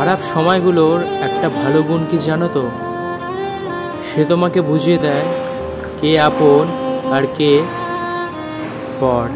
খারাপ সময়গুলোর একটা ভালো গুণ কি জানো তো? সে তোমাকে বুঝিয়ে দেয় কে আপন আর কে পর।